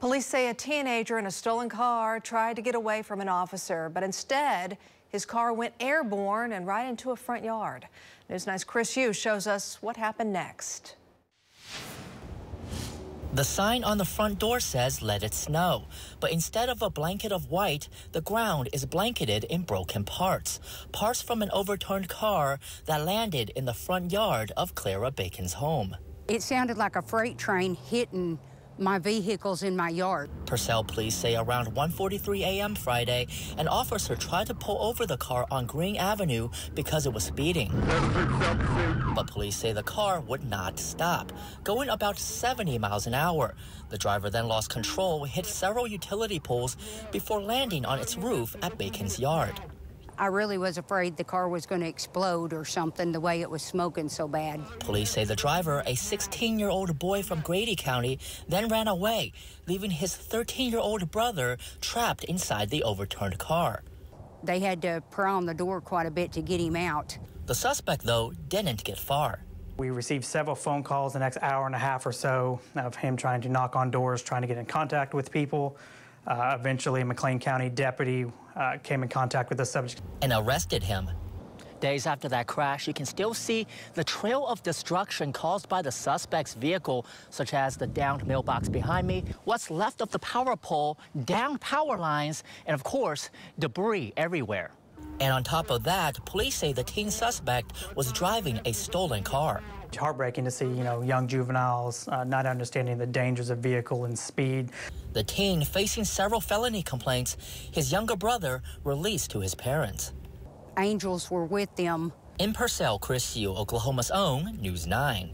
Police say a teenager in a stolen car tried to get away from an officer, but instead, his car went airborne and right into a front yard. News 9's Chris Hughes shows us what happened next. The sign on the front door says, let it snow. But instead of a blanket of white, the ground is blanketed in broken parts. Parts from an overturned car that landed in the front yard of Clara Bacon's home. It sounded like a freight train hitting my vehicles in my yard. Purcell police say around 1.43 a.m. Friday, an officer tried to pull over the car on Green Avenue because it was speeding. But police say the car would not stop, going about 70 miles an hour. The driver then lost control, hit several utility poles before landing on its roof at Bacon's yard. I really was afraid the car was going to explode or something the way it was smoking so bad. Police say the driver, a 16 year old boy from Grady County, then ran away, leaving his 13 year old brother trapped inside the overturned car. They had to pry on the door quite a bit to get him out. The suspect, though, didn't get far. We received several phone calls the next hour and a half or so of him trying to knock on doors, trying to get in contact with people. Uh, eventually, a McClain County deputy uh, came in contact with the subject and arrested him. Days after that crash, you can still see the trail of destruction caused by the suspect's vehicle, such as the downed mailbox behind me, what's left of the power pole, downed power lines, and of course, debris everywhere. And on top of that, police say the teen suspect was driving a stolen car. It's heartbreaking to see, you know, young juveniles uh, not understanding the dangers of vehicle and speed. The teen facing several felony complaints, his younger brother released to his parents. Angels were with them. In Purcell, Chris Hughes, Oklahoma's own News 9.